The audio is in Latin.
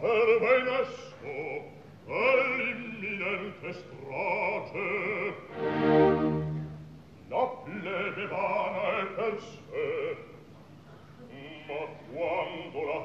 fervenesco all'imminente strage. La plebe vana è per sé, ma quando la